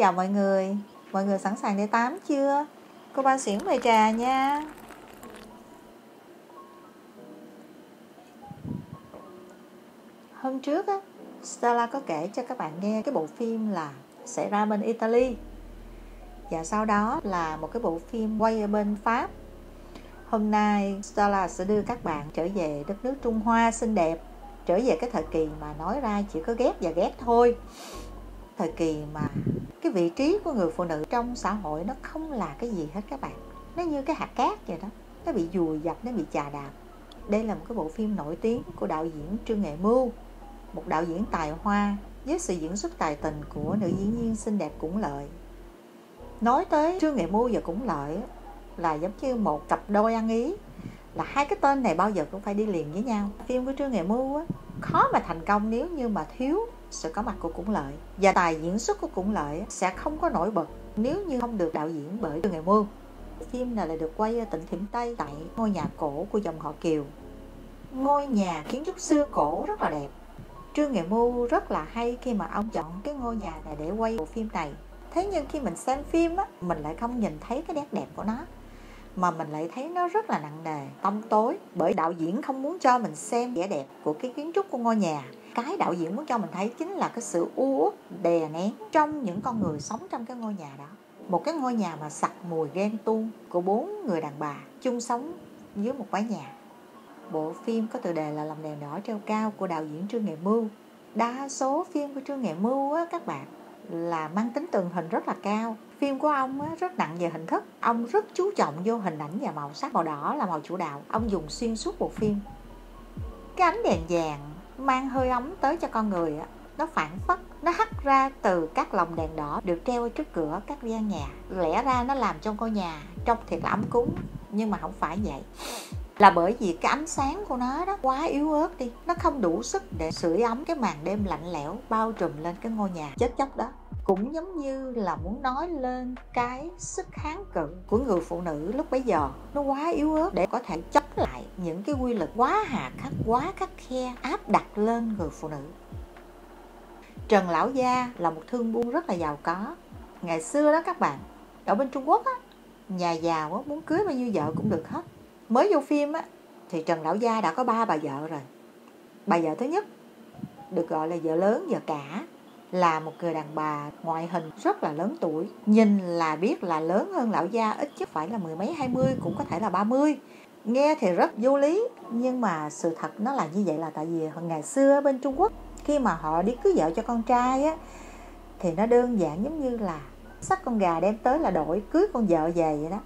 chào mọi người. Mọi người sẵn sàng để tám chưa? Cô ba xỉn mời trà nha. Hôm trước á, Stella có kể cho các bạn nghe cái bộ phim là xảy ra bên Italy và sau đó là một cái bộ phim quay ở bên Pháp. Hôm nay Stella sẽ đưa các bạn trở về đất nước Trung Hoa xinh đẹp, trở về cái thời kỳ mà nói ra chỉ có ghét và ghét thôi. Thời kỳ mà cái vị trí của người phụ nữ trong xã hội nó không là cái gì hết các bạn. Nó như cái hạt cát vậy đó, nó bị dùi dập, nó bị chà đạp. Đây là một cái bộ phim nổi tiếng của đạo diễn Trương Nghệ Mưu, một đạo diễn tài hoa với sự diễn xuất tài tình của nữ diễn viên xinh đẹp Cũng Lợi nói tới trương nghệ mưu và cũng lợi là giống như một cặp đôi ăn ý là hai cái tên này bao giờ cũng phải đi liền với nhau phim của trương nghệ mưu á khó mà thành công nếu như mà thiếu sự có mặt của cũng lợi và tài diễn xuất của cũng lợi sẽ không có nổi bật nếu như không được đạo diễn bởi trương nghệ mưu phim này là được quay ở tỉnh thiểm tây tại ngôi nhà cổ của dòng họ kiều. Ngôi nhà kiến trúc xưa cổ rất là đẹp. Trương nghệ mưu rất là hay khi mà ông chọn cái ngôi nhà này để quay bộ phim này. Thế nhưng khi mình xem phim á, mình lại không nhìn thấy cái nét đẹp của nó, mà mình lại thấy nó rất là nặng nề tông tối bởi đạo diễn không muốn cho mình xem vẻ đẹp của cái kiến trúc của ngôi nhà cái đạo diễn muốn cho mình thấy chính là cái sự u uất đè nén trong những con người sống trong cái ngôi nhà đó. Một cái ngôi nhà mà sặc mùi ghen tuông của bốn người đàn bà chung sống dưới một mái nhà. Bộ phim có tựa đề là làm đèn đỏ treo cao của đạo diễn trương nghệ mưu. Đa số phim của trương nghệ mưu á các bạn là mang tính tường hình rất là cao. Phim của ông á, rất nặng về hình thức. Ông rất chú trọng vô hình ảnh và màu sắc màu đỏ là màu chủ đạo. Ông dùng xuyên suốt bộ phim. Cái ánh đèn vàng mang hơi ấm tới cho con người á, nó phản phất nó hắt ra từ các lồng đèn đỏ được treo trước cửa các gian nhà. Lẽ ra nó làm trong ngôi nhà trông thiệt là ấm cúng nhưng mà không phải vậy. Là bởi vì cái ánh sáng của nó đó quá yếu ớt đi nó không đủ sức để sưởi ấm cái màn đêm lạnh lẽo bao trùm lên cái ngôi nhà chết chóc đó cũng giống như là muốn nói lên cái sức kháng cự của người phụ nữ lúc bấy giờ. Nó quá yếu ớt để có thể chống lại những cái quy luật quá hà khắc quá khắc khe áp đặt lên người phụ nữ. Trần Lão Gia là một thương buôn rất là giàu có. Ngày xưa đó các bạn Ở bên Trung Quốc á Nhà giàu á, muốn cưới bao nhiêu vợ cũng được hết. Mới vô phim á Thì Trần Lão Gia đã có ba bà vợ rồi. Bà vợ thứ nhất Được gọi là vợ lớn vợ cả là một người đàn bà ngoại hình rất là lớn tuổi, nhìn là biết là lớn hơn lão gia, ít nhất phải là mười mấy, hai mươi, cũng có thể là ba mươi. Nghe thì rất vô lý, nhưng mà sự thật nó là như vậy là tại vì ngày xưa bên Trung Quốc, khi mà họ đi cưới vợ cho con trai á, thì nó đơn giản giống như là sắt con gà đem tới là đổi, cưới con vợ về vậy đó.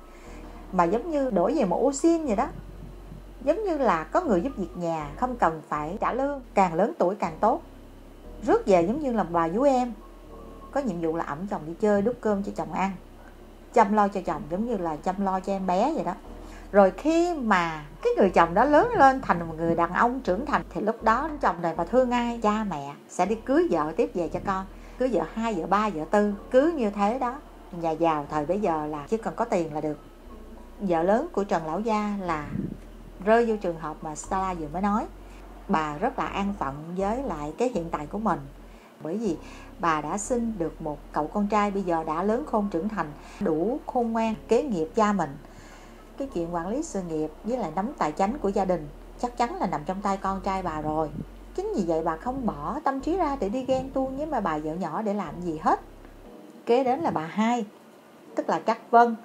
Mà giống như đổi về một ô xin vậy đó. Giống như là có người giúp việc nhà, không cần phải trả lương, càng lớn tuổi càng tốt rước về giống như là bà vú em. Có nhiệm vụ là ẩm chồng đi chơi, đút cơm cho chồng ăn. Chăm lo cho chồng giống như là chăm lo cho em bé vậy đó. Rồi khi mà cái người chồng đó lớn lên thành một người đàn ông trưởng thành, thì lúc đó chồng này mà thương ai? Cha mẹ sẽ đi cưới vợ tiếp về cho con. Cưới vợ hai, vợ ba, vợ tư, cứ như thế đó. Nhà giàu thời bây giờ là chỉ cần có tiền là được. Vợ lớn của trần lão gia là rơi vô trường hợp mà Stella vừa mới nói bà rất là an phận với lại cái hiện tại của mình. Bởi vì bà đã sinh được một cậu con trai, bây giờ đã lớn khôn trưởng thành, đủ khôn ngoan, kế nghiệp cha mình. Cái chuyện quản lý sự nghiệp với lại nắm tài chánh của gia đình chắc chắn là nằm trong tay con trai bà rồi. Chính vì vậy bà không bỏ tâm trí ra để đi ghen tuông với mà bà vợ nhỏ để làm gì hết. Kế đến là bà hai, tức là Trắc Vân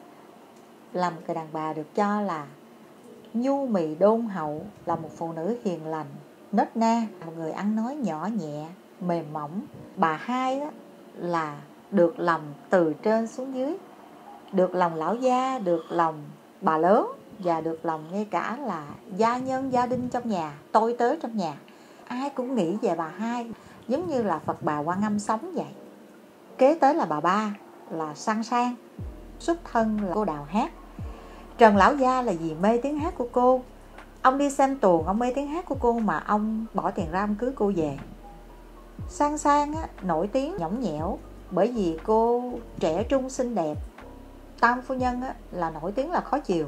là một người đàn bà được cho là nhu mì đôn hậu, là một phụ nữ hiền lành nết na, một người ăn nói nhỏ nhẹ, mềm mỏng. Bà hai đó là được lòng từ trên xuống dưới. Được lòng lão gia, được lòng bà lớn, và được lòng ngay cả là gia nhân, gia đình trong nhà, tôi tới trong nhà. Ai cũng nghĩ về bà hai, giống như là phật bà quan âm sống vậy. Kế tới là bà ba, là sang sang, xuất thân là cô đào hát. Trần lão gia là vì mê tiếng hát của cô ông đi xem tuồng ông mê tiếng hát của cô mà ông bỏ tiền ra ông cưới cô về. Sang sang á, nổi tiếng nhõng nhẽo bởi vì cô trẻ trung xinh đẹp. Tam phu nhân á, là nổi tiếng là khó chiều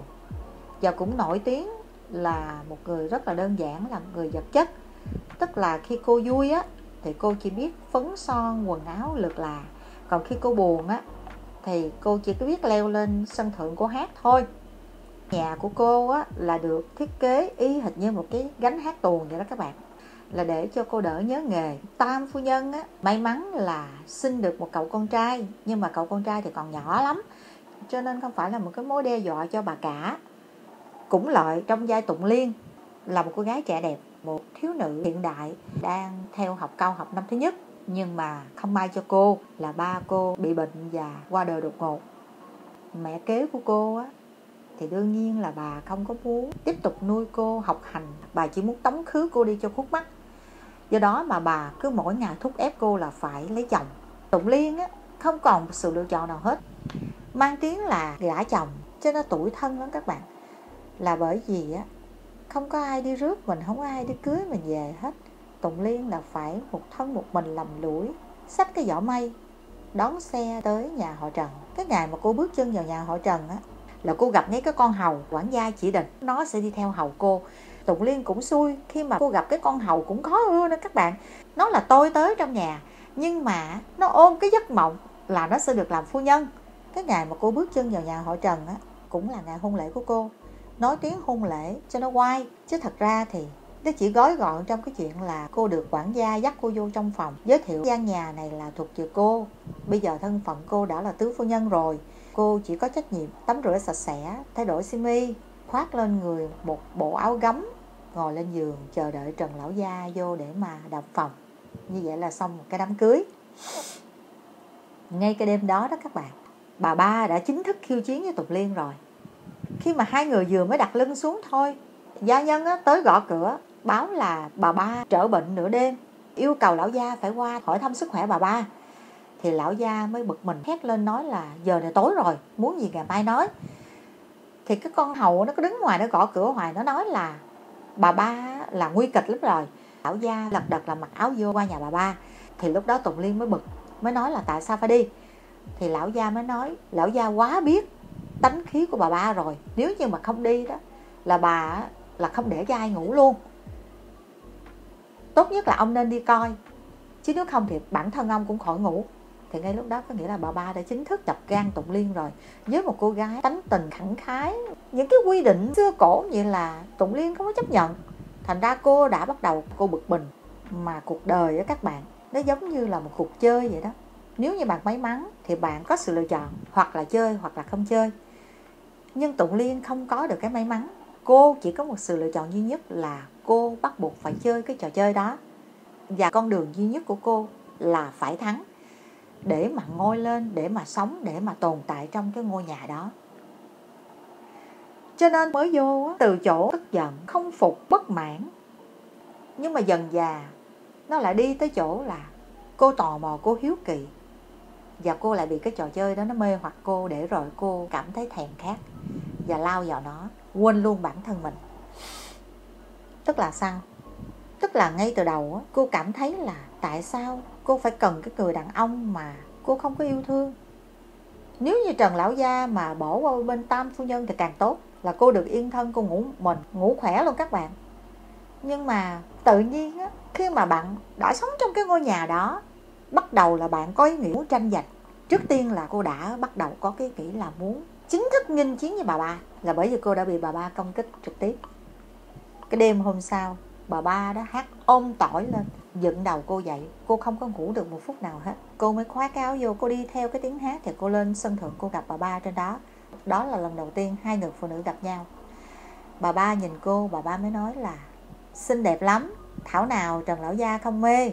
và cũng nổi tiếng là một người rất là đơn giản là một người vật chất. Tức là khi cô vui á thì cô chỉ biết phấn son quần áo lượt là. Còn khi cô buồn á thì cô chỉ có biết leo lên sân thượng cô hát thôi nhà của cô á, là được thiết kế y hệt như một cái gánh hát tuồng vậy đó các bạn. Là để cho cô đỡ nhớ nghề. Tam phu nhân á, may mắn là sinh được một cậu con trai, nhưng mà cậu con trai thì còn nhỏ lắm. Cho nên không phải là một cái mối đe dọa cho bà cả. Cũng lợi trong giai tụng liên, là một cô gái trẻ đẹp, một thiếu nữ hiện đại đang theo học cao học năm thứ nhất. Nhưng mà không may cho cô là ba cô bị bệnh và qua đời đột ngột. Mẹ kế của cô á thì đương nhiên là bà không có muốn tiếp tục nuôi cô, học hành. Bà chỉ muốn tống khứ cô đi cho khuất mắt. Do đó mà bà cứ mỗi ngày thúc ép cô là phải lấy chồng. Tụng liên á, không còn sự lựa chọn nào hết. Mang tiếng là gả chồng, cho nên tuổi thân lắm các bạn. Là bởi vì á, không có ai đi rước mình, không có ai đi cưới mình về hết. Tụng liên là phải một thân một mình lầm lũi, xách cái giỏ mây đón xe tới nhà họ trần. Cái ngày mà cô bước chân vào nhà họ trần á là cô gặp ngay cái con hầu, quản gia chỉ định. Nó sẽ đi theo hầu cô. Tụng liên cũng xui, khi mà cô gặp cái con hầu cũng khó ưa nữa các bạn. Nó là tôi tới trong nhà, nhưng mà nó ôm cái giấc mộng là nó sẽ được làm phu nhân. Cái ngày mà cô bước chân vào nhà họ trần á, cũng là ngày hôn lễ của cô. Nói tiếng hôn lễ cho nó quay, chứ thật ra thì nó chỉ gói gọn trong cái chuyện là cô được quản gia dắt cô vô trong phòng, giới thiệu gian nhà này là thuộc về cô. Bây giờ thân phận cô đã là tứ phu nhân rồi cô chỉ có trách nhiệm tắm rửa sạch sẽ thay đổi xi mi khoác lên người một bộ áo gấm ngồi lên giường chờ đợi trần lão gia vô để mà đọc phòng. Như vậy là xong một cái đám cưới. Ngay cái đêm đó đó các bạn bà ba đã chính thức khiêu chiến với tục liên rồi. Khi mà hai người vừa mới đặt lưng xuống thôi gia nhân á, tới gõ cửa báo là bà ba trở bệnh nửa đêm yêu cầu lão gia phải qua hỏi thăm sức khỏe bà ba thì lão gia mới bực mình, hét lên nói là, giờ này tối rồi, muốn gì ngày mai nói. Thì cái con hầu nó cứ đứng ngoài, nó gõ cửa hoài, nó nói là, bà ba là nguy kịch lắm rồi. Lão gia lật đật là mặc áo vô qua nhà bà ba. Thì lúc đó tùng liên mới bực, mới nói là, tại sao phải đi? Thì lão gia mới nói, lão gia quá biết tánh khí của bà ba rồi, nếu như mà không đi đó, là bà là không để cho ai ngủ luôn. Tốt nhất là ông nên đi coi, chứ nếu không thì bản thân ông cũng khỏi ngủ thì ngay lúc đó có nghĩa là bà ba đã chính thức chập gan tụng liên rồi. Với một cô gái tánh tình khẳng khái, những cái quy định xưa cổ như là tụng liên không có chấp nhận. Thành ra cô đã bắt đầu, cô bực mình. Mà cuộc đời á các bạn, nó giống như là một cuộc chơi vậy đó. Nếu như bạn may mắn thì bạn có sự lựa chọn, hoặc là chơi hoặc là không chơi. Nhưng tụng liên không có được cái may mắn. Cô chỉ có một sự lựa chọn duy nhất là cô bắt buộc phải chơi cái trò chơi đó. Và con đường duy nhất của cô là phải thắng để mà ngôi lên, để mà sống, để mà tồn tại trong cái ngôi nhà đó. Cho nên mới vô từ chỗ tức giận, không phục, bất mãn. Nhưng mà dần già nó lại đi tới chỗ là cô tò mò, cô hiếu kỳ. Và cô lại bị cái trò chơi đó nó mê hoặc cô, để rồi cô cảm thấy thèm khát và lao vào nó, quên luôn bản thân mình. Tức là sao? Tức là ngay từ đầu cô cảm thấy là tại sao cô phải cần cái người đàn ông mà cô không có yêu thương. Nếu như trần lão gia mà bỏ qua bên tam phu nhân thì càng tốt, là cô được yên thân, cô ngủ mình, ngủ khỏe luôn các bạn. Nhưng mà tự nhiên á, khi mà bạn đã sống trong cái ngôi nhà đó, bắt đầu là bạn có ý nghĩ muốn tranh giành. Trước tiên là cô đã bắt đầu có cái nghĩ là muốn chính thức nghinh chiến với bà ba, là bởi vì cô đã bị bà ba công kích trực tiếp. Cái đêm hôm sau, bà ba đó hát ôm tỏi lên dựng đầu cô dậy. Cô không có ngủ được một phút nào hết. Cô mới khóa cái áo vô, cô đi theo cái tiếng hát thì cô lên sân thượng, cô gặp bà ba trên đó. Đó là lần đầu tiên hai người phụ nữ gặp nhau. Bà ba nhìn cô, bà ba mới nói là, xinh đẹp lắm, thảo nào trần lão gia không mê.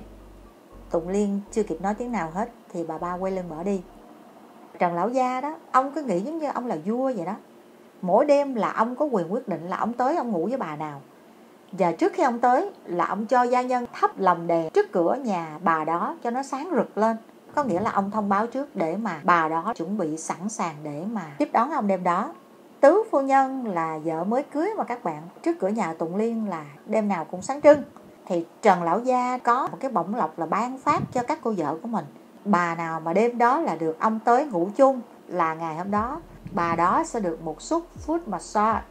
Tụng liên chưa kịp nói tiếng nào hết thì bà ba quay lưng bỏ đi. Trần lão gia đó, ông cứ nghĩ giống như ông là vua vậy đó. Mỗi đêm là ông có quyền quyết định là ông tới ông ngủ với bà nào và trước khi ông tới là ông cho gia nhân thắp lồng đèn trước cửa nhà bà đó cho nó sáng rực lên. Có nghĩa là ông thông báo trước để mà bà đó chuẩn bị sẵn sàng để mà tiếp đón ông đêm đó. Tứ phu nhân là vợ mới cưới mà các bạn. Trước cửa nhà tụng liên là đêm nào cũng sáng trưng. Thì trần lão gia có một cái bổng lộc là ban phát cho các cô vợ của mình. Bà nào mà đêm đó là được ông tới ngủ chung là ngày hôm đó, bà đó sẽ được một suất foot massage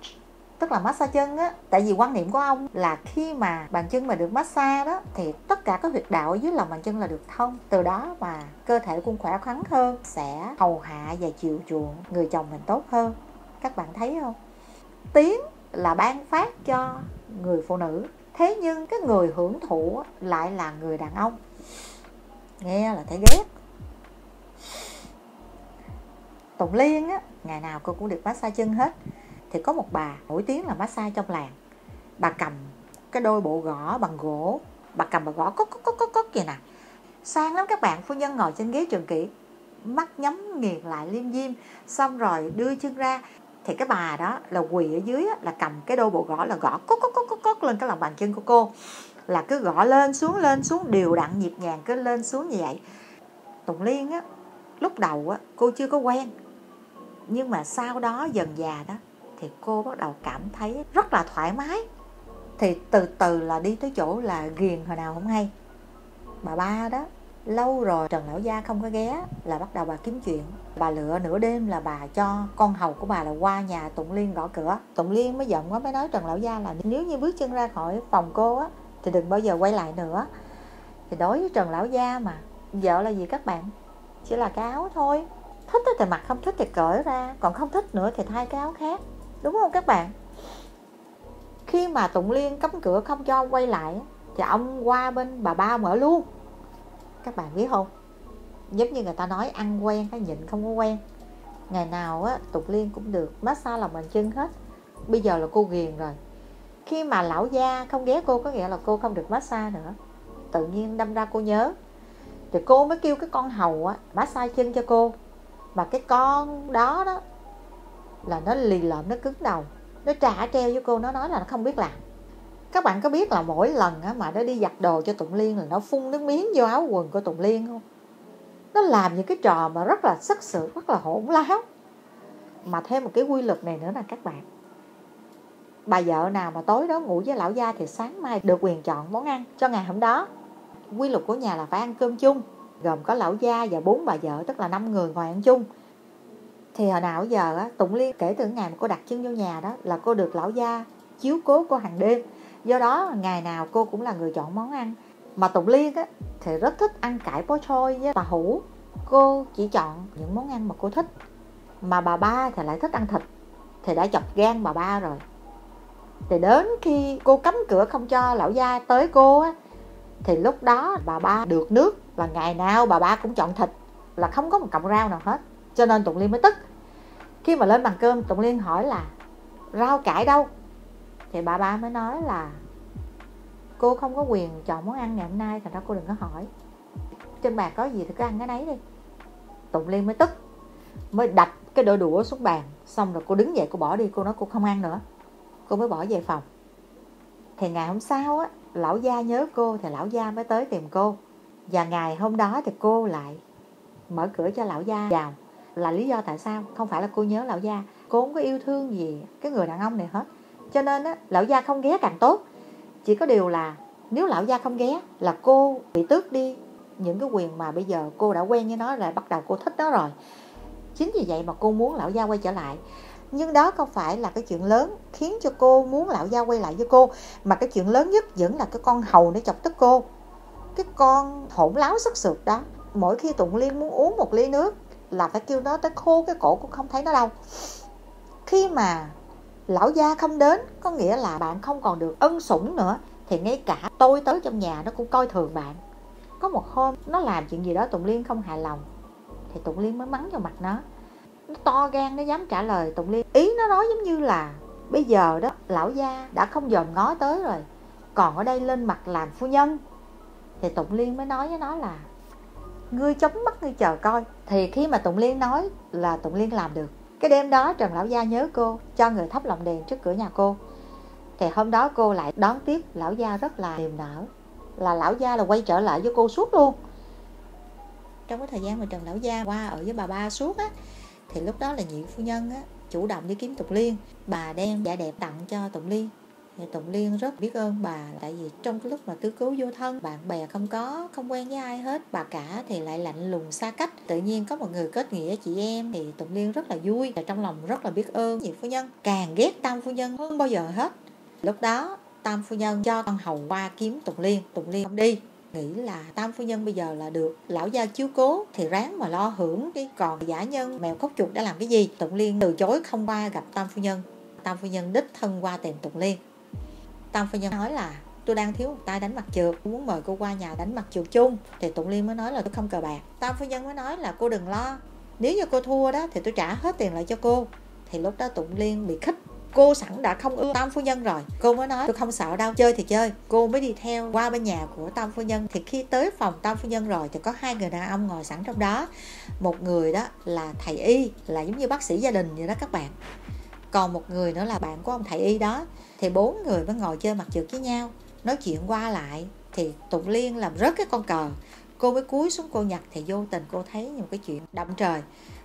tức là massage chân á tại vì quan niệm của ông là khi mà bàn chân mà được massage đó thì tất cả các huyệt đạo ở dưới lòng bàn chân là được thông. Từ đó mà cơ thể cũng khỏe khoắn hơn sẽ hầu hạ và chiều chuộng người chồng mình tốt hơn. Các bạn thấy không? Tiếng là ban phát cho người phụ nữ. Thế nhưng cái người hưởng thụ lại là người đàn ông. Nghe là thấy ghét. Tùng Liên á, ngày nào cô cũng được massage chân hết thì có một bà nổi tiếng là massage trong làng. Bà cầm cái đôi bộ gõ bằng gỗ, bà cầm bà gõ cốc cốc cốc cốc cốc kìa nè. Sang lắm các bạn, phu nhân ngồi trên ghế trường kỷ, mắt nhắm nghiền lại liêm diêm, xong rồi đưa chân ra. Thì cái bà đó là quỳ ở dưới là cầm cái đôi bộ gõ là gõ cốc cốc cốc cốc cốc lên cái lòng bàn chân của cô. Là cứ gõ lên xuống lên xuống, đều đặn nhịp nhàng cứ lên xuống như vậy. Tùng Liên á, lúc đầu á, cô chưa có quen. Nhưng mà sau đó dần già đó thì cô bắt đầu cảm thấy rất là thoải mái. Thì từ từ là đi tới chỗ là ghiền hồi nào không hay. Bà ba đó, lâu rồi trần lão gia không có ghé là bắt đầu bà kiếm chuyện. Bà lựa nửa đêm là bà cho con hầu của bà là qua nhà tụng liên gõ cửa. Tụng liên mới giận quá mới nói trần lão gia là nếu như bước chân ra khỏi phòng cô á, thì đừng bao giờ quay lại nữa. Thì đối với trần lão gia mà, vợ là gì các bạn? Chỉ là cái áo thôi. Thích thì mặc, không thích thì cởi ra, còn không thích nữa thì thay cái áo khác đúng không các bạn? Khi mà tụng liên cấm cửa không cho ông quay lại, thì ông qua bên bà ba mở luôn. Các bạn biết không? Giống như người ta nói, ăn quen cái nhịn không có quen. Ngày nào á tục liên cũng được massage lòng bàn chân hết. Bây giờ là cô ghiền rồi. Khi mà lão gia không ghé cô, có nghĩa là cô không được massage nữa. Tự nhiên đâm ra cô nhớ. Thì cô mới kêu cái con hầu á, massage chân cho cô. Mà cái con đó đó là nó lì lợm, nó cứng đầu, nó trả treo với cô, nó nói là nó không biết làm. Các bạn có biết là mỗi lần mà nó đi giặt đồ cho tụng liên là nó phun nước miếng vô áo quần của tụng liên không? Nó làm những cái trò mà rất là sắc sự rất là hỗn láo. Mà thêm một cái quy luật này nữa là các bạn. Bà vợ nào mà tối đó ngủ với lão gia thì sáng mai được quyền chọn món ăn cho ngày hôm đó. Quy luật của nhà là phải ăn cơm chung, gồm có lão gia và bốn bà vợ, tức là năm người ngồi ăn chung thì hồi nào giờ á, tụng liên kể từ ngày mà cô đặt chân vô nhà đó là cô được lão gia chiếu cố cô hàng đêm. Do đó, ngày nào cô cũng là người chọn món ăn. Mà tụng liên á, thì rất thích ăn cải bó xôi với bà hủ. Cô chỉ chọn những món ăn mà cô thích. Mà bà ba thì lại thích ăn thịt. Thì đã chọc gan bà ba rồi. Thì đến khi cô cấm cửa không cho lão gia tới cô á, thì lúc đó bà ba được nước là ngày nào bà ba cũng chọn thịt là không có một cọng rau nào hết. Cho nên tụng liên mới tức khi mà lên bàn cơm tụng liên hỏi là, rau cải đâu? Thì bà ba mới nói là, cô không có quyền chọn món ăn ngày hôm nay, thành ra cô đừng có hỏi. Trên bàn có gì thì cứ ăn cái nấy đi. Tụng liên mới tức, mới đặt cái đôi đũa xuống bàn, xong rồi cô đứng dậy cô bỏ đi, cô nói cô không ăn nữa. Cô mới bỏ về phòng. Thì ngày hôm sau á, lão gia nhớ cô thì lão gia mới tới tìm cô. Và ngày hôm đó thì cô lại mở cửa cho lão gia vào là lý do tại sao? Không phải là cô nhớ lão gia. Cô không có yêu thương gì cái người đàn ông này hết. Cho nên á, lão gia không ghé càng tốt. Chỉ có điều là nếu lão gia không ghé là cô bị tước đi những cái quyền mà bây giờ cô đã quen với nó rồi bắt đầu cô thích nó rồi. Chính vì vậy mà cô muốn lão gia quay trở lại. Nhưng đó không phải là cái chuyện lớn khiến cho cô muốn lão gia quay lại với cô, mà cái chuyện lớn nhất vẫn là cái con hầu nó chọc tức cô. Cái con hỗn láo sức sượt đó. Mỗi khi tụng liên muốn uống một ly nước là phải kêu nó tới khô cái cổ cũng không thấy nó đâu. Khi mà lão gia không đến, có nghĩa là bạn không còn được ân sủng nữa, thì ngay cả tôi tới trong nhà nó cũng coi thường bạn. Có một hôm, nó làm chuyện gì đó tụng liên không hài lòng, thì tụng liên mới mắng vào mặt nó. Nó to gan, nó dám trả lời tụng liên. Ý nó nói giống như là, bây giờ đó, lão gia đã không dòm ngó tới rồi, còn ở đây lên mặt làm phu nhân. Thì tụng liên mới nói với nó là ngươi chống mắt, ngươi chờ coi. Thì khi mà tụng liên nói là tụng liên làm được, cái đêm đó trần lão gia nhớ cô, cho người thắp lồng đèn trước cửa nhà cô. Thì hôm đó cô lại đón tiếp lão gia rất là niềm nở, là lão gia là quay trở lại với cô suốt luôn. Trong cái thời gian mà trần lão gia qua ở với bà ba suốt á, thì lúc đó là nhị phu nhân á chủ động đi kiếm tụng liên. Bà đem dạ đẹp tặng cho tụng liên thì Tụng Liên rất biết ơn bà, tại vì trong cái lúc mà tứ cứu vô thân bạn bè không có, không quen với ai hết. Bà cả thì lại lạnh lùng xa cách. Tự nhiên có một người kết nghĩa chị em thì Tụng Liên rất là vui và trong lòng rất là biết ơn. Nhị phu nhân, càng ghét tam phu nhân hơn bao giờ hết. Lúc đó, tam phu nhân cho con hầu qua kiếm Tụng Liên. Tụng Liên không đi. Nghĩ là tam phu nhân bây giờ là được. Lão gia chiếu cố thì ráng mà lo hưởng đi. Còn giả nhân, mèo khóc chuột đã làm cái gì? Tụng liên từ chối không qua gặp tam phu nhân. Tam phu nhân đích thân qua tìm tụng liên tam phu nhân nói là, tôi đang thiếu một tay đánh mặt trượt muốn mời cô qua nhà đánh mặt trượt chung. Thì tụng liên mới nói là, tôi không cờ bạc. Tam phu nhân mới nói là, cô đừng lo, nếu như cô thua đó thì tôi trả hết tiền lại cho cô. Thì lúc đó tụng liên bị khích. Cô sẵn đã không ưa tam phu nhân rồi. Cô mới nói, tôi không sợ đâu chơi thì chơi. Cô mới đi theo qua bên nhà của tam phu nhân. Thì khi tới phòng tam phu nhân rồi thì có hai người đàn ông ngồi sẵn trong đó. Một người đó là thầy y, là giống như bác sĩ gia đình vậy đó các bạn. Còn một người nữa là bạn của ông thầy y đó thì bốn người mới ngồi chơi mặt trượt với nhau. Nói chuyện qua lại, thì tụng liên làm rớt cái con cờ. Cô mới cúi xuống cô nhặt thì vô tình cô thấy một cái chuyện đậm trời.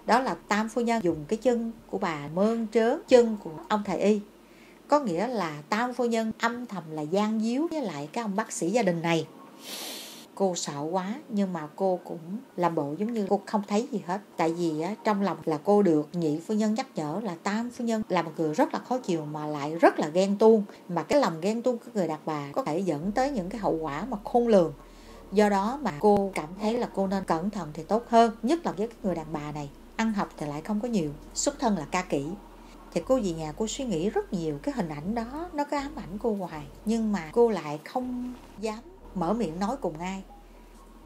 Đó là tam phu nhân dùng cái chân của bà mơn trớn chân của ông thầy y. Có nghĩa là tam phu nhân âm thầm là gian díu với lại cái ông bác sĩ gia đình này cô sợ quá nhưng mà cô cũng làm bộ giống như cô không thấy gì hết. Tại vì á, trong lòng là cô được nhị phu nhân nhắc nhở là tam phu nhân là một người rất là khó chịu mà lại rất là ghen tuông. Mà cái lòng ghen tuông của người đàn bà có thể dẫn tới những cái hậu quả mà khôn lường. Do đó mà cô cảm thấy là cô nên cẩn thận thì tốt hơn nhất là với cái người đàn bà này. Ăn học thì lại không có nhiều xuất thân là ca kỹ. Thì cô về nhà cô suy nghĩ rất nhiều cái hình ảnh đó nó cứ ám ảnh cô hoài. Nhưng mà cô lại không dám mở miệng nói cùng ai?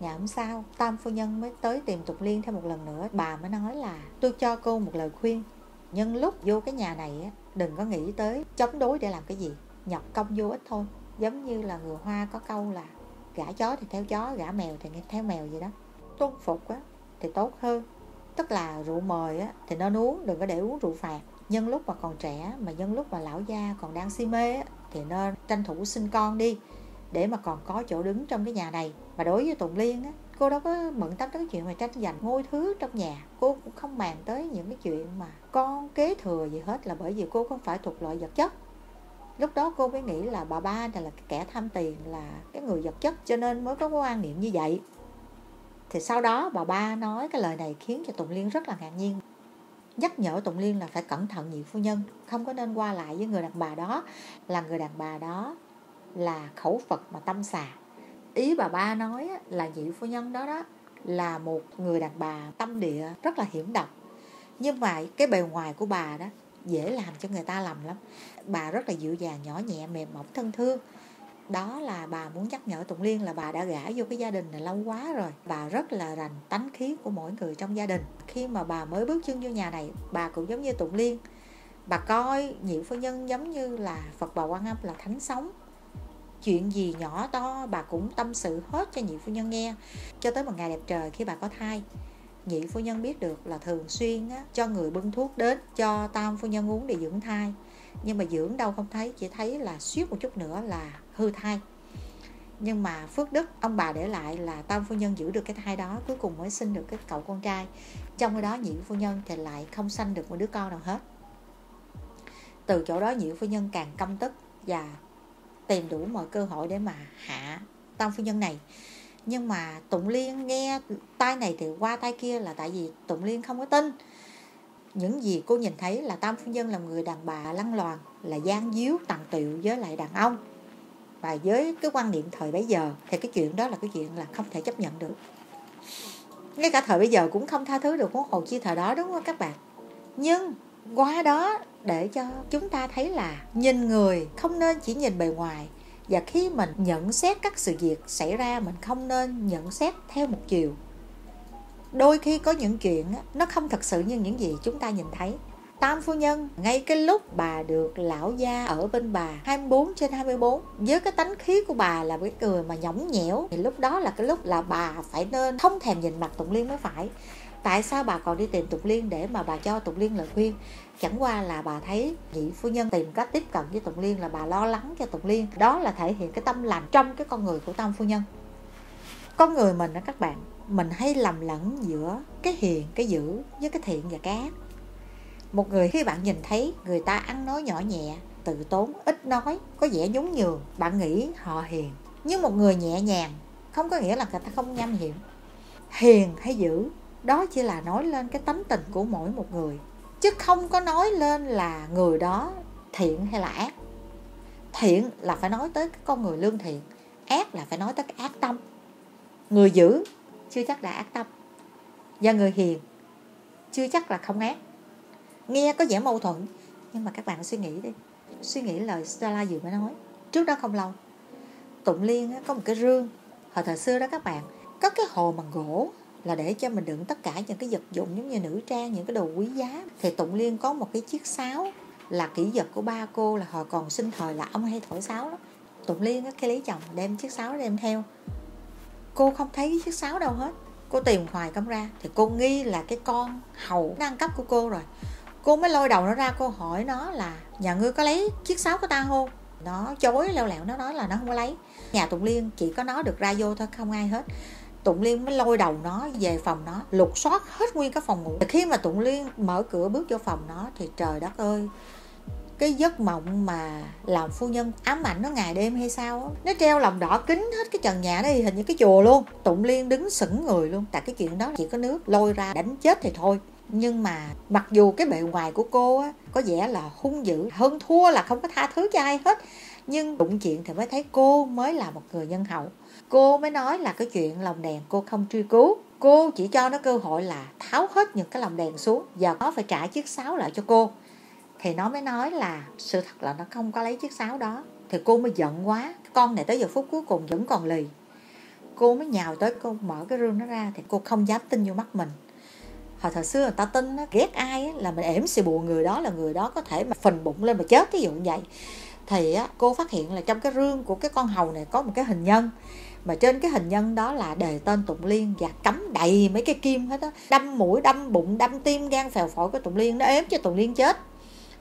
Dạ, Ngày hôm sau tam phu nhân mới tới tìm tục liên thêm một lần nữa. Bà mới nói là tôi cho cô một lời khuyên. Nhân lúc vô cái nhà này đừng có nghĩ tới chống đối để làm cái gì. Nhập công vô ích thôi. Giống như là người hoa có câu là gã chó thì theo chó gã mèo thì theo mèo vậy đó. Tôn phục á thì tốt hơn. Tức là rượu mời á thì nên uống đừng có để uống rượu phạt. Nhân lúc mà còn trẻ mà nhân lúc mà lão gia còn đang si mê á, thì nên tranh thủ sinh con đi để mà còn có chỗ đứng trong cái nhà này. Và đối với Tùng liên á, cô đâu có bận tâm tới cái chuyện mà tranh giành ngôi thứ trong nhà. Cô cũng không màng tới những cái chuyện mà con kế thừa gì hết là bởi vì cô không phải thuộc loại vật chất. Lúc đó cô mới nghĩ là bà ba này là kẻ tham tiền, là cái người vật chất, cho nên mới có quan niệm như vậy. Thì sau đó bà ba nói cái lời này khiến cho Tùng liên rất là ngạc nhiên. Nhắc nhở tụng liên là phải cẩn thận nhị phu nhân, không có nên qua lại với người đàn bà đó. Là người đàn bà đó là khẩu phật mà tâm xà ý bà ba nói là nhị phu nhân đó đó là một người đàn bà tâm địa rất là hiểm độc. Nhưng mà cái bề ngoài của bà đó dễ làm cho người ta lầm lắm. Bà rất là dịu dàng, nhỏ nhẹ, mềm mỏng, thân thương. Đó là bà muốn nhắc nhở Tụng Liên là bà đã gả vô cái gia đình này lâu quá rồi. Bà rất là rành tánh khí của mỗi người trong gia đình. Khi mà bà mới bước chân vô nhà này, bà cũng giống như Tụng Liên. Bà coi nhị phu nhân giống như là Phật bà Quan Âm là thánh sống chuyện gì nhỏ to bà cũng tâm sự hết cho nhị phu nhân nghe. Cho tới một ngày đẹp trời khi bà có thai nhị phu nhân biết được là thường xuyên á, cho người bưng thuốc đến cho tam phu nhân uống để dưỡng thai. Nhưng mà dưỡng đâu không thấy chỉ thấy là suýt một chút nữa là hư thai. Nhưng mà phước đức ông bà để lại là tam phu nhân giữ được cái thai đó cuối cùng mới sinh được cái cậu con trai. Trong cái đó nhị phu nhân thì lại không sanh được một đứa con nào hết. Từ chỗ đó nhị phu nhân càng căm tức và tìm đủ mọi cơ hội để mà hạ tam phu nhân này. Nhưng mà tụng liên nghe tay này thì qua tay kia là tại vì tụng liên không có tin. Những gì cô nhìn thấy là tam phu nhân là người đàn bà lăng loàn, là gian díu tặng tiệu với lại đàn ông. Và với cái quan niệm thời bấy giờ, thì cái chuyện đó là cái chuyện là không thể chấp nhận được. Ngay cả thời bây giờ cũng không tha thứ được huống hồ chi thời đó, đúng không các bạn? Nhưng qua đó để cho chúng ta thấy là nhìn người không nên chỉ nhìn bề ngoài. Và khi mình nhận xét các sự việc xảy ra, mình không nên nhận xét theo một chiều. Đôi khi có những chuyện nó không thật sự như những gì chúng ta nhìn thấy. Tam phu nhân, ngay cái lúc bà được lão gia ở bên bà 24 trên 24 với cái tánh khí của bà là cái người mà nhõng nhẽo, thì lúc đó là cái lúc là bà phải nên không thèm nhìn mặt Tụng Liên mới phải tại sao bà còn đi tìm tục Liên để mà bà cho tục Liên lời khuyên? Chẳng qua là bà thấy nhị phu nhân tìm cách tiếp cận với tục Liên là bà lo lắng cho tục Liên. Đó là thể hiện cái tâm lành trong cái con người của Tam phu nhân. Con người mình đó các bạn, mình hay lầm lẫn giữa cái hiền, cái dữ với cái thiện và cái ác. Một người khi bạn nhìn thấy người ta ăn nói nhỏ nhẹ tự tốn, ít nói, có vẻ nhún nhường, bạn nghĩ họ hiền. Nhưng một người nhẹ nhàng, không có nghĩa là người ta không nham hiểm. Hiền hay dữ đó chỉ là nói lên cái tánh tình của mỗi một người. Chứ không có nói lên là người đó thiện hay là ác. Thiện là phải nói tới cái con người lương thiện, ác là phải nói tới cái ác tâm. Người dữ, chưa chắc là ác tâm. Và người hiền, chưa chắc là không ác. Nghe có vẻ mâu thuẫn, nhưng mà các bạn suy nghĩ đi. Suy nghĩ lời Stella vừa mới nói, trước đó không lâu, Tụng Liên có một cái rương hồi thời xưa đó các bạn, có cái hồ bằng gỗ là để cho mình đựng tất cả những cái vật dụng giống như nữ trang, những cái đồ quý giá. Thì Tụng Liên có một cái chiếc sáo là kỹ vật của ba cô, là họ còn sinh thời là ông hay thổi sáo đó Tụng Liên cái lấy chồng đem chiếc sáo đem theo. Cô không thấy cái chiếc sáo đâu hết. Cô tìm hoài không ra. Thì cô nghi là cái con hầu đang cấp của cô rồi. Cô mới lôi đầu nó ra, cô hỏi nó là, nhà ngươi có lấy chiếc sáo của ta không nó chối leo lẹo, nó nói là nó không có lấy. Nhà tụng liên chỉ có nó được ra vô thôi, không ai hết. Tụng Liên mới lôi đầu nó về phòng nó lục soát hết nguyên cái phòng ngủ. Khi mà Tụng Liên mở cửa bước vô phòng nó thì trời đất ơi cái giấc mộng mà làm phu nhân ám ảnh nó ngày đêm hay sao đó. nó treo lòng đỏ kính hết cái trần nhà đó thì hình như cái chùa luôn. Tụng liên đứng sững người luôn tại cái chuyện đó chỉ có nước lôi ra đánh chết thì thôi. Nhưng mà mặc dù cái bề ngoài của cô á, có vẻ là hung dữ hơn thua là không có tha thứ cho ai hết nhưng đụng chuyện thì mới thấy cô mới là một người nhân hậu cô mới nói là cái chuyện lòng đèn cô không truy cứu. Cô chỉ cho nó cơ hội là tháo hết những cái lòng đèn xuống. Và nó phải trả chiếc sáo lại cho cô. Thì nó mới nói là sự thật là nó không có lấy chiếc sáo đó. Thì cô mới giận quá. Con này tới giờ phút cuối cùng vẫn còn lì. Cô mới nhào tới cô mở cái rương nó ra thì cô không dám tin vô mắt mình. Hồi thời xưa người ta tin á, ghét ai á, là mình ẻm xì bùa người đó là người đó có thể mà phình bụng lên mà chết ví dụ như vậy. Thì á, cô phát hiện là trong cái rương của cái con hầu này có một cái hình nhân mà trên cái hình nhân đó là đề tên Tụng Liên và cắm đầy mấy cái kim hết á. Đâm mũi, đâm bụng, đâm tim, gan, phèo phổi của Tụng Liên. Nó ếm cho Tụng Liên chết.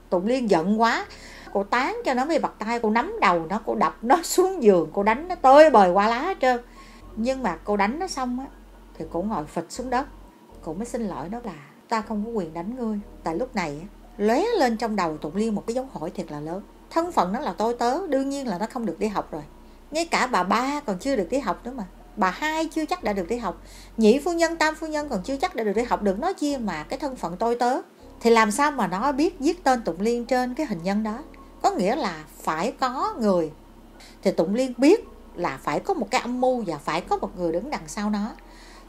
Tụng Liên giận quá. Cô tán cho nó mấy bật tay, cô nắm đầu nó, cô đập nó xuống giường, cô đánh nó tơi bời qua lá hết trơn. Nhưng mà cô đánh nó xong á, thì cô ngồi phịch xuống đất. Cô mới xin lỗi nó là, ta không có quyền đánh ngươi. Tại lúc này lóe lên trong đầu tụng liên một cái dấu hỏi thiệt là lớn. Thân phận nó là tôi tớ, đương nhiên là nó không được đi học rồi ngay cả bà ba còn chưa được đi học nữa mà. Bà hai chưa chắc đã được đi học. Nhị phu nhân, tam phu nhân còn chưa chắc đã được đi học. Được nói chia mà cái thân phận tôi tớ. Thì làm sao mà nó biết viết tên Tụng Liên trên cái hình nhân đó? Có nghĩa là phải có người. Thì Tụng Liên biết là phải có một cái âm mưu và phải có một người đứng đằng sau nó.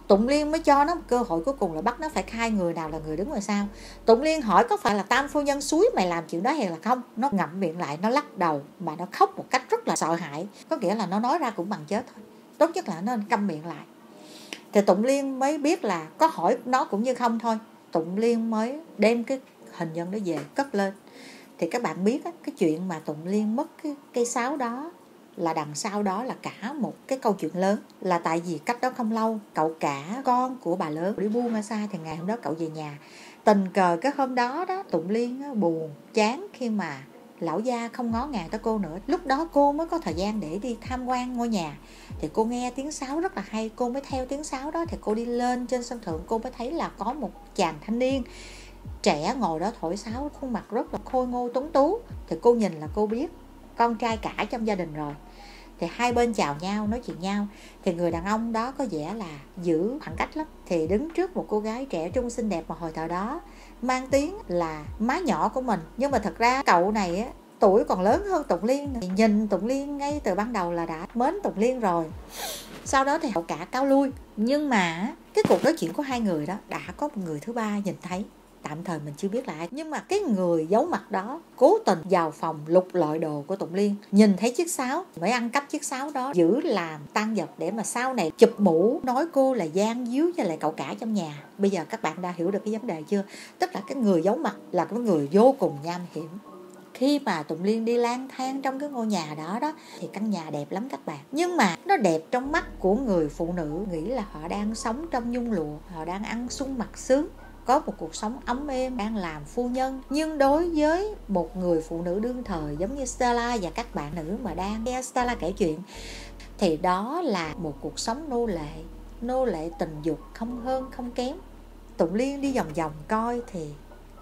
Tụng Liên mới cho nó một cơ hội cuối cùng là bắt nó phải khai người nào là người đứng ngoài sau. Tụng Liên hỏi có phải là tam phu nhân suối mày làm chuyện đó hay là không? Nó ngậm miệng lại, nó lắc đầu mà nó khóc một cách rất là sợ hãi. Có nghĩa là nó nói ra cũng bằng chết thôi. Tốt nhất là nó nên câm miệng lại. Thì Tụng Liên mới biết là có hỏi nó cũng như không thôi. Tụng Liên mới đem cái hình nhân đó về cất lên. Thì các bạn biết á, cái chuyện mà Tụng Liên mất cái cây sáo đó là đằng sau đó là cả một cái câu chuyện lớn. Là tại vì cách đó không lâu cậu cả con của bà lớn đi buôn ở xa thì ngày hôm đó cậu về nhà. Tình cờ cái hôm đó đó Tụng Liên á, buồn chán khi mà lão gia không ngó ngàng tới cô nữa. Lúc đó cô mới có thời gian để đi tham quan ngôi nhà. Thì cô nghe tiếng sáo rất là hay cô mới theo tiếng sáo đó thì cô đi lên trên sân thượng cô mới thấy là có một chàng thanh niên trẻ ngồi đó thổi sáo khuôn mặt rất là khôi ngô tuấn tú. Thì cô nhìn là cô biết con trai cả trong gia đình rồi thì hai bên chào nhau, nói chuyện nhau. Thì người đàn ông đó có vẻ là giữ khoảng cách lắm. Thì đứng trước một cô gái trẻ trung xinh đẹp mà hồi thời đó mang tiếng là má nhỏ của mình. Nhưng mà thật ra cậu này á, tuổi còn lớn hơn Tụng Liên thì nhìn Tụng Liên ngay từ ban đầu là đã mến Tụng Liên rồi. Sau đó thì hậu cả cao lui. Nhưng mà cái cuộc nói chuyện của hai người đó đã có một người thứ ba nhìn thấy tạm thời mình chưa biết là ai. Nhưng mà cái người giấu mặt đó cố tình vào phòng lục lọi đồ của Tụng Liên. Nhìn thấy chiếc sáo, mới ăn cắp chiếc sáo đó, giữ làm tan vật để mà sau này chụp mũ, nói cô là gian díu với lại cậu cả trong nhà. Bây giờ các bạn đã hiểu được cái vấn đề chưa? Tức là cái người giấu mặt là cái người vô cùng nham hiểm. Khi mà Tụng Liên đi lang thang trong cái ngôi nhà đó đó, thì căn nhà đẹp lắm các bạn. Nhưng mà nó đẹp trong mắt của người phụ nữ, nghĩ là họ đang sống trong nhung lụa, họ đang ăn sung mặc sướng có một cuộc sống ấm êm, đang làm phu nhân. Nhưng đối với một người phụ nữ đương thời giống như Stella và các bạn nữ mà đang nghe Stella kể chuyện, thì đó là một cuộc sống nô lệ nô lệ tình dục, không hơn, không kém. Tụng Liên đi vòng vòng coi thì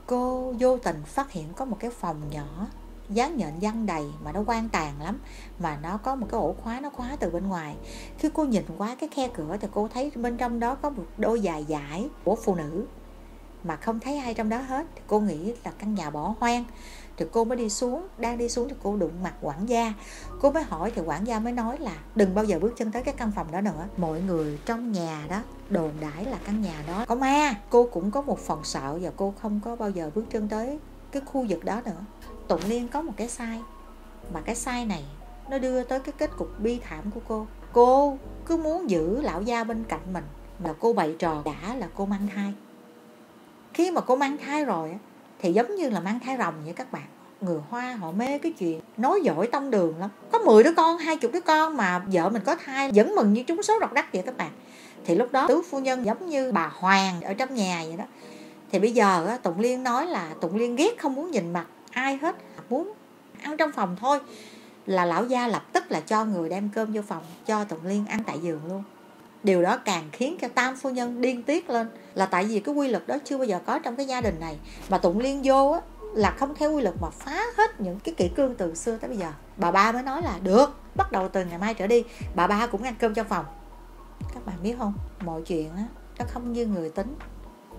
cô vô tình phát hiện có một cái phòng nhỏ dán nhện văng đầy mà nó quan tàn lắm, mà nó có một cái ổ khóa, nó khóa từ bên ngoài. Khi cô nhìn qua cái khe cửa thì cô thấy bên trong đó có một đôi dài dải của phụ nữ mà không thấy ai trong đó hết. Thì cô nghĩ là căn nhà bỏ hoang. Thì cô mới đi xuống, đang đi xuống thì cô đụng mặt quản gia. Cô mới hỏi thì quản gia mới nói là đừng bao giờ bước chân tới cái căn phòng đó nữa. Mọi người trong nhà đó đồn đãi là căn nhà đó có ma. Cô cũng có một phần sợ và cô không có bao giờ bước chân tới cái khu vực đó nữa. Tụng liên có một cái sai, mà cái sai này nó đưa tới cái kết cục bi thảm của cô. Cô cứ muốn giữ lão gia bên cạnh mình mà cô bày trò đã là cô mang thai khi mà cô mang thai rồi thì giống như là mang thai rồng vậy các bạn. Người hoa họ mê cái chuyện nói giỏi tông đường lắm. Có 10 đứa con, hai chục đứa con mà vợ mình có thai vẫn mừng như trúng số độc đắc vậy các bạn. Thì lúc đó tứ phu nhân giống như bà hoàng ở trong nhà vậy đó. Thì bây giờ tụng liên nói là tụng liên ghét không muốn nhìn mặt ai hết, muốn ăn trong phòng thôi. Là lão gia lập tức là cho người đem cơm vô phòng, cho tụng liên ăn tại giường luôn điều đó càng khiến cho tam phu nhân điên tiết lên. Là tại vì cái quy luật đó chưa bao giờ có trong cái gia đình này. Mà tụng liên vô á, là không theo quy luật mà phá hết những cái kỷ cương từ xưa tới bây giờ. Bà ba mới nói là, được, bắt đầu từ ngày mai trở đi. Bà ba cũng ăn cơm trong phòng. Các bạn biết không? Mọi chuyện á, nó không như người tính.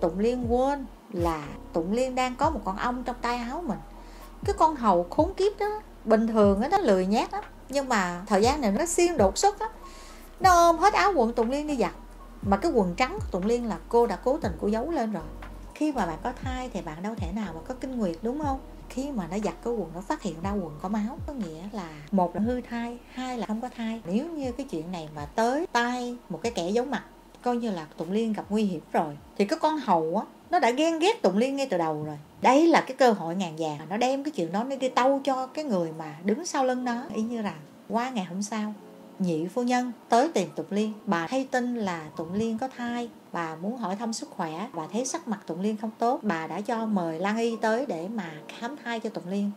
Tụng liên quên là tụng liên đang có một con ong trong tay áo mình. Cái con hầu khốn kiếp đó, bình thường á, nó lười nhát lắm. Nhưng mà thời gian này nó xiên đột xuất á nó ôm hết áo quần tụng liên đi giặt. Mà cái quần trắng của tụng liên là cô đã cố tình cô giấu lên rồi. Khi mà bạn có thai thì bạn đâu thể nào mà có kinh nguyệt, đúng không? Khi mà nó giặt cái quần, nó phát hiện ra quần có máu, có nghĩa là một là hư thai, hai là không có thai. Nếu như cái chuyện này mà tới tay một cái kẻ giấu mặt, coi như là tụng liên gặp nguy hiểm rồi, thì cái con hầu á, nó đã ghen ghét tụng liên ngay từ đầu rồi. Đây là cái cơ hội ngàn vàng. Nó đem cái chuyện đó nó đi tâu cho cái người mà đứng sau lưng nó. Y như rằng qua ngày hôm sau nhị phu nhân tới tìm Tụng Liên. Bà hay tin là Tụng Liên có thai bà muốn hỏi thăm sức khỏe và thấy sắc mặt Tụng Liên không tốt, bà đã cho mời Lan Y tới để mà khám thai cho Tụng Liên.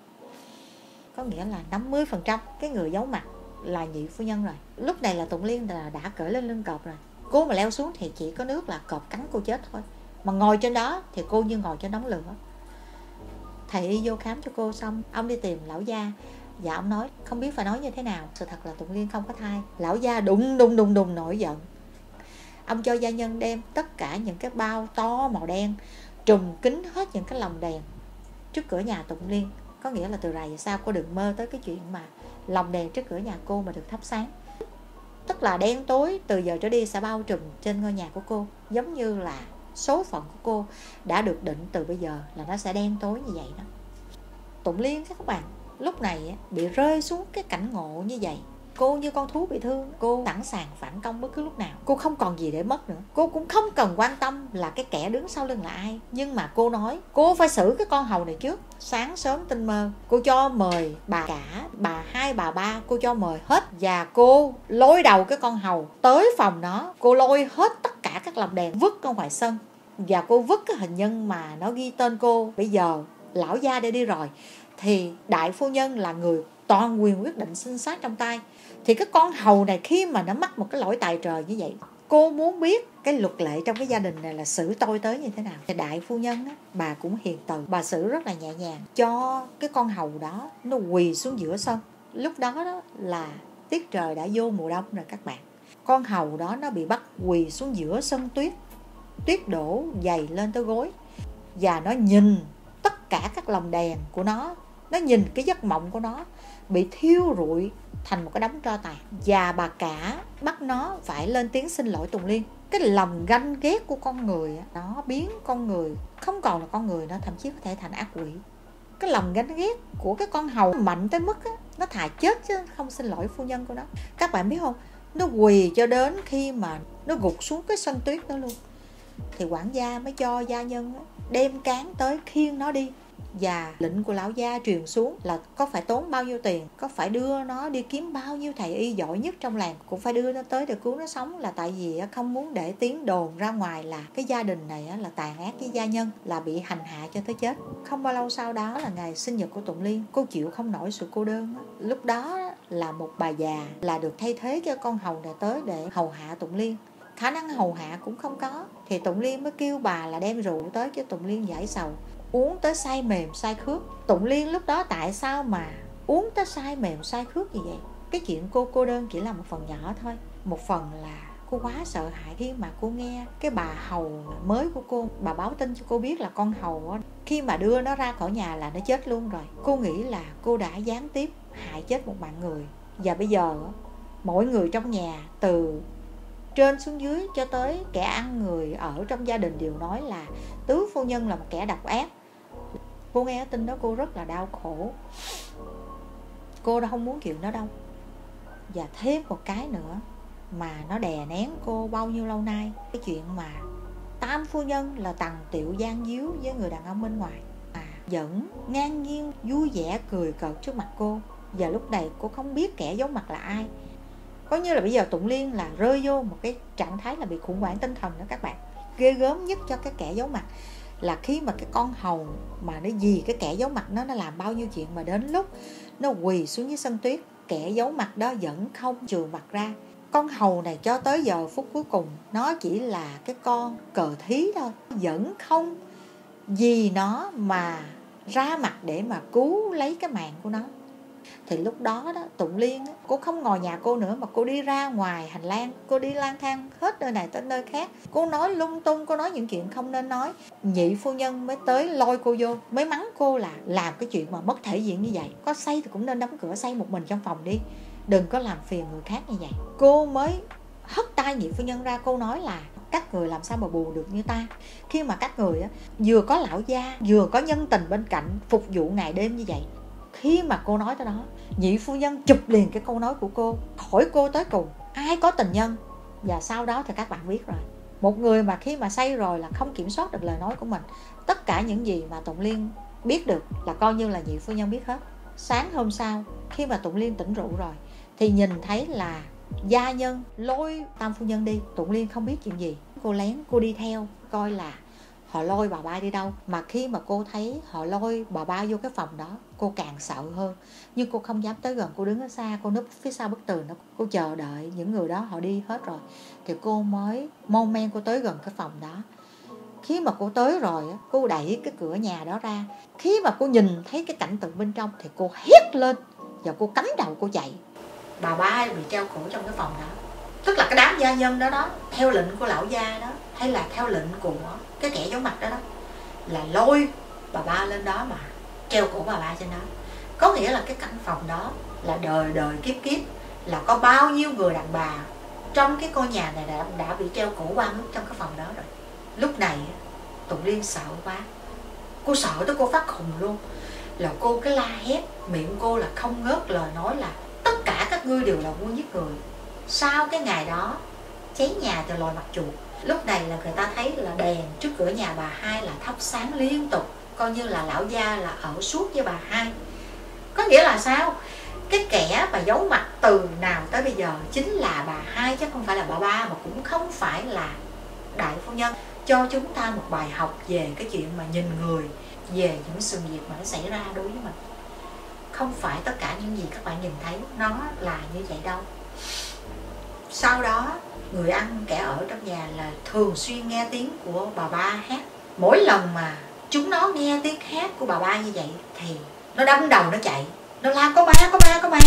Có nghĩa là 50% cái người giấu mặt là nhị phu nhân rồi. Lúc này là Tụng Liên là đã cởi lên lưng cọp rồi. Cô mà leo xuống thì chỉ có nước là cọp cắn cô chết thôi. Mà ngồi trên đó thì cô như ngồi trên đống lửa. Thầy y vô khám cho cô xong, ông đi tìm lão gia dạ ông nói, không biết phải nói như thế nào. Sự thật là tụng liên không có thai. Lão gia đùng đùng đùng đùng nổi giận. Ông cho gia nhân đem tất cả những cái bao to màu đen, trùm kín hết những cái lồng đèn trước cửa nhà tụng liên. Có nghĩa là từ rày sao cô đừng mơ tới cái chuyện mà lồng đèn trước cửa nhà cô mà được thắp sáng. Tức là đen tối, từ giờ trở đi sẽ bao trùm trên ngôi nhà của cô. Giống như là số phận của cô đã được định từ bây giờ là nó sẽ đen tối như vậy đó. Tụng liên các bạn lúc này bị rơi xuống cái cảnh ngộ như vậy. Cô như con thú bị thương. Cô sẵn sàng phản công bất cứ lúc nào. Cô không còn gì để mất nữa. Cô cũng không cần quan tâm là cái kẻ đứng sau lưng là ai. Nhưng mà cô nói, cô phải xử cái con hầu này trước. Sáng sớm tinh mơ, cô cho mời bà cả, bà hai, bà ba, cô cho mời hết. Và cô lôi đầu cái con hầu tới phòng nó. Cô lôi hết tất cả các lồng đèn, vứt ra ngoài sân và cô vứt cái hình nhân mà nó ghi tên cô. Bây giờ, lão gia đã đi rồi thì đại phu nhân là người toàn quyền quyết định sinh sát trong tay. Thì cái con hầu này khi mà nó mắc một cái lỗi tài trời như vậy cô muốn biết cái luật lệ trong cái gia đình này là xử tôi tới như thế nào? Thì đại phu nhân á, bà cũng hiền từ bà xử rất là nhẹ nhàng cho cái con hầu đó nó quỳ xuống giữa sân. Lúc đó đó là tiết trời đã vô mùa đông rồi các bạn. Con hầu đó nó bị bắt quỳ xuống giữa sân tuyết tuyết đổ dày lên tới gối. Và nó nhìn tất cả các lồng đèn của nó nó nhìn cái giấc mộng của nó bị thiêu rụi thành một cái đống tro tàn. Và bà cả bắt nó phải lên tiếng xin lỗi tùng liên. Cái lòng ganh ghét của con người nó biến con người không còn là con người nữa thậm chí có thể thành ác quỷ. Cái lòng ganh ghét của cái con hầu mạnh tới mức á, nó thà chết chứ không xin lỗi phu nhân của nó. Các bạn biết không? Nó quỳ cho đến khi mà nó gục xuống cái sân tuyết đó luôn. Thì quản gia mới cho gia nhân đem cán tới khiêng nó đi và lệnh của lão gia truyền xuống là có phải tốn bao nhiêu tiền, có phải đưa nó đi kiếm bao nhiêu thầy y giỏi nhất trong làng, cũng phải đưa nó tới để cứu nó sống là tại vì không muốn để tiếng đồn ra ngoài là cái gia đình này là tàn ác với gia nhân, là bị hành hạ cho tới chết. Không bao lâu sau đó là ngày sinh nhật của tụng liên, cô chịu không nổi sự cô đơn lúc đó là một bà già là được thay thế cho con hầu này tới để hầu hạ tụng liên. Khả năng hầu hạ cũng không có, thì tụng liên mới kêu bà là đem rượu tới cho tụng liên giải sầu uống tới say mềm, say khước. Tụng liên lúc đó tại sao mà uống tới say mềm, say khước như vậy? Cái chuyện cô cô đơn chỉ là một phần nhỏ thôi. Một phần là cô quá sợ hãi khi mà cô nghe cái bà hầu mới của cô, bà báo tin cho cô biết là con hầu khi mà đưa nó ra khỏi nhà là nó chết luôn rồi. Cô nghĩ là cô đã gián tiếp hại chết một mạng người. Và bây giờ mỗi người trong nhà, từ trên xuống dưới cho tới kẻ ăn người ở trong gia đình đều nói là tứ phu nhân là một kẻ độc ác cô nghe tin đó, cô rất là đau khổ. Cô đã không muốn chuyện đó đâu. Và thêm một cái nữa mà nó đè nén cô bao nhiêu lâu nay. Cái chuyện mà tam phu nhân là tằng tiểu gian díu với người đàn ông bên ngoài. À vẫn ngang nhiên, vui vẻ, cười cợt trước mặt cô. Và lúc này cô không biết kẻ giấu mặt là ai. Có như là bây giờ tụng liên là rơi vô một cái trạng thái là bị khủng hoảng tinh thần đó các bạn. Ghê gớm nhất cho cái kẻ giấu mặt là khi mà cái con hầu mà nó gì cái kẻ giấu mặt nó nó làm bao nhiêu chuyện mà đến lúc nó quỳ xuống dưới sân tuyết, kẻ giấu mặt đó vẫn không trường mặt ra. Con hầu này cho tới giờ phút cuối cùng, nó chỉ là cái con cờ thí thôi, vẫn không vì nó mà ra mặt để mà cứu lấy cái mạng của nó thì lúc đó đó tụng liên đó, cô không ngồi nhà cô nữa mà cô đi ra ngoài hành lang cô đi lang thang hết nơi này tới nơi khác. Cô nói lung tung cô nói những chuyện không nên nói. Nhị phu nhân mới tới lôi cô vô mới mắng cô là làm cái chuyện mà mất thể diện như vậy. Có say thì cũng nên đóng cửa say một mình trong phòng đi. Đừng có làm phiền người khác như vậy. Cô mới hất tay nhị phu nhân ra cô nói là các người làm sao mà buồn được như ta? Khi mà các người á, vừa có lão gia vừa có nhân tình bên cạnh phục vụ ngày đêm như vậy khi mà cô nói tới đó, nhị phu nhân chụp liền cái câu nói của cô, hỏi cô tới cùng, ai có tình nhân? Và sau đó thì các bạn biết rồi. Một người mà khi mà say rồi là không kiểm soát được lời nói của mình. Tất cả những gì mà tụng liên biết được là coi như là nhị phu nhân biết hết. Sáng hôm sau, khi mà tụng liên tỉnh rượu rồi, thì nhìn thấy là gia nhân lôi tam phu nhân đi. Tụng liên không biết chuyện gì. Cô lén, cô đi theo, coi là họ lôi bà ba đi đâu? Mà khi mà cô thấy họ lôi bà ba vô cái phòng đó, cô càng sợ hơn. Nhưng cô không dám tới gần, cô đứng ở xa, cô núp phía sau bức tường đó, cô chờ đợi những người đó, họ đi hết rồi. Thì cô mới mon men cô tới gần cái phòng đó. Khi mà cô tới rồi cô đẩy cái cửa nhà đó ra. Khi mà cô nhìn thấy cái cảnh tượng bên trong thì cô hét lên và cô cắm đầu cô chạy. Bà ba bị treo cổ trong cái phòng đó. Tức là cái đám gia nhân đó đó, theo lệnh của lão gia đó hay là theo lệnh của cái kẻ giấu mặt đó đó là lôi bà ba lên đó mà treo cổ bà ba trên đó. Có nghĩa là cái căn phòng đó là đời đời kiếp kiếp là có bao nhiêu người đàn bà trong cái ngôi nhà này đã, đã bị treo cổ qua mức trong cái phòng đó rồi. Lúc này tụng liên sợ quá. Cô sợ tới cô phát khùng luôn. Là cô cái la hét miệng cô là không ngớt lời nói là tất cả các ngươi đều là quân giết người. Sau cái ngày đó cháy nhà từ lòi mặt chuột lúc này là người ta thấy là đèn trước cửa nhà bà hai là thắp sáng liên tục, coi như là lão gia là ở suốt với bà hai. Có nghĩa là sao? Cái kẻ mà giấu mặt từ nào tới bây giờ chính là bà hai chứ không phải là bà ba, mà cũng không phải là đại phu nhân. Cho chúng ta một bài học về cái chuyện mà nhìn người, về những sự việc mà nó xảy ra đối với mình. Không phải tất cả những gì các bạn nhìn thấy nó là như vậy đâu sau đó người ăn kẻ ở trong nhà là thường xuyên nghe tiếng của bà ba hát. Mỗi lần mà chúng nó nghe tiếng hát của bà ba như vậy thì nó đâm đầu nó chạy. Nó la có ba có ba có ba.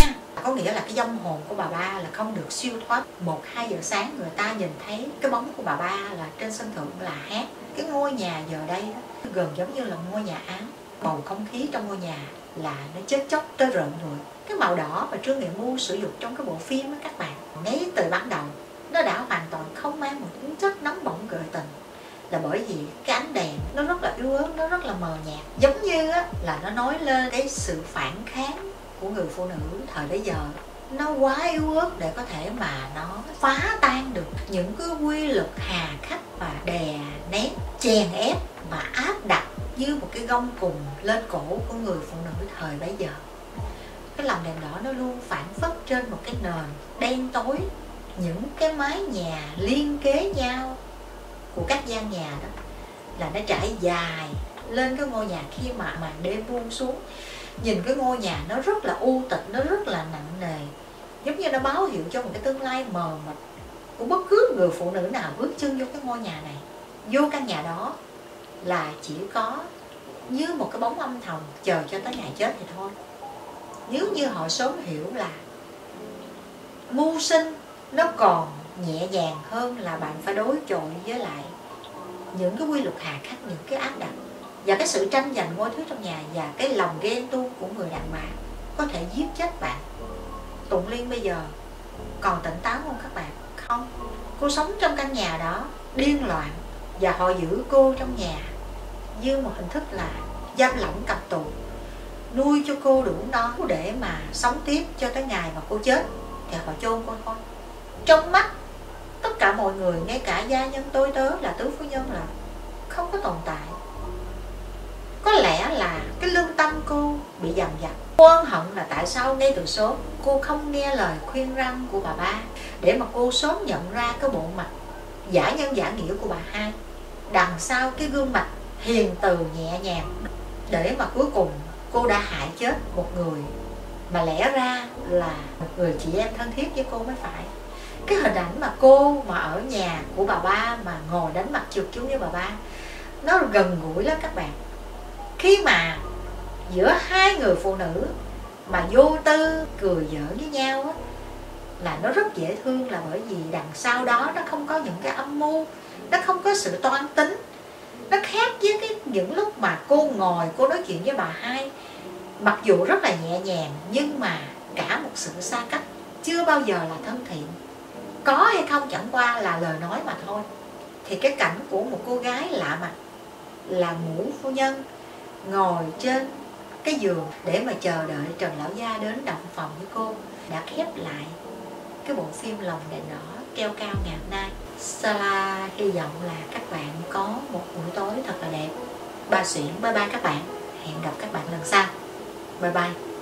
Có nghĩa là cái dông hồn của bà ba là không được siêu thoát. Một hai giờ sáng người ta nhìn thấy cái bóng của bà ba là trên sân thượng là hát. Cái ngôi nhà giờ đây đó, gần giống như là ngôi nhà án bầu không khí trong ngôi nhà là nó chết chóc tới rợn người cái màu đỏ mà trương nghệ mua sử dụng trong cái bộ phim á các bạn ngay từ ban đầu nó đã hoàn toàn không mang một tính chất nóng bỏng gợi tình. Là bởi vì cái ánh đèn nó rất là yếu ớt nó rất là mờ nhạt. Giống như á, là nó nói lên cái sự phản kháng của người phụ nữ thời bấy giờ. Nó quá yếu ớt để có thể mà nó phá tan được những cái quy luật hà khắc và đè nén chèn ép mà áp đặt như một cái gông cùng lên cổ của người phụ nữ thời bấy giờ. Cái lòng đèn đỏ nó luôn phản phất trên một cái nền đen tối. Những cái mái nhà liên kế nhau của các gian nhà đó là nó trải dài lên cái ngôi nhà khi mà màn đêm buông xuống. Nhìn cái ngôi nhà nó rất là u tịch, nó rất là nặng nề. Giống như nó báo hiệu cho một cái tương lai mờ mịt của bất cứ người phụ nữ nào bước chân vô cái ngôi nhà này, vô căn nhà đó là chỉ có như một cái bóng âm thầm chờ cho tới ngày chết thì thôi. Nếu như họ sớm hiểu là mưu sinh nó còn nhẹ nhàng hơn là bạn phải đối chọi với lại những cái quy luật hà khắc, những cái áp đặt và cái sự tranh giành ngôi thứ trong nhà và cái lòng ghen tuông của người đàn bà có thể giết chết bạn. Tụng Liên bây giờ còn tỉnh táo không các bạn? Không? Cô sống trong căn nhà đó, điên loạn và họ giữ cô trong nhà như một hình thức là giam lỏng cặp tù, nuôi cho cô đủ no để mà sống tiếp cho tới ngày mà cô chết. Dạ, Thì họ chôn cô thôi trong mắt tất cả mọi người, ngay cả gia nhân tôi tớ là tứ phu nhân là không có tồn tại. Có lẽ là cái lương tâm cô bị dằn vặt. Cô ân hận là tại sao ngay từ sớm cô không nghe lời khuyên răng của bà ba để mà cô sớm nhận ra cái bộ mặt giả nhân giả nghĩa của bà hai. Đằng sau cái gương mặt hiền từ nhẹ nhàng để mà cuối cùng cô đã hại chết một người. Mà lẽ ra là một người chị em thân thiết với cô mới phải. Cái hình ảnh mà cô mà ở nhà của bà ba mà ngồi đánh mặt trượt chú với bà ba, nó gần gũi lắm các bạn. Khi mà giữa hai người phụ nữ mà vô tư cười giỡn với nhau á, là nó rất dễ thương là bởi vì đằng sau đó nó không có những cái âm mưu, nó không có sự toan tính nó khác với cái những lúc mà cô ngồi, cô nói chuyện với bà hai. Mặc dù rất là nhẹ nhàng, nhưng mà cả một sự xa cách, chưa bao giờ là thân thiện. Có hay không chẳng qua là lời nói mà thôi. Thì cái cảnh của một cô gái lạ mặt, là ngũ phu nhân, ngồi trên cái giường để mà chờ đợi Trần Lão Gia đến động phòng với cô, đã khép lại cái bộ phim Lòng đèn đỏ treo cao ngày hôm nay. Sala hy vọng là các bạn có một buổi tối thật là đẹp. Ba xuyển, bye bye các bạn. Hẹn gặp các bạn lần sau. Bye bye.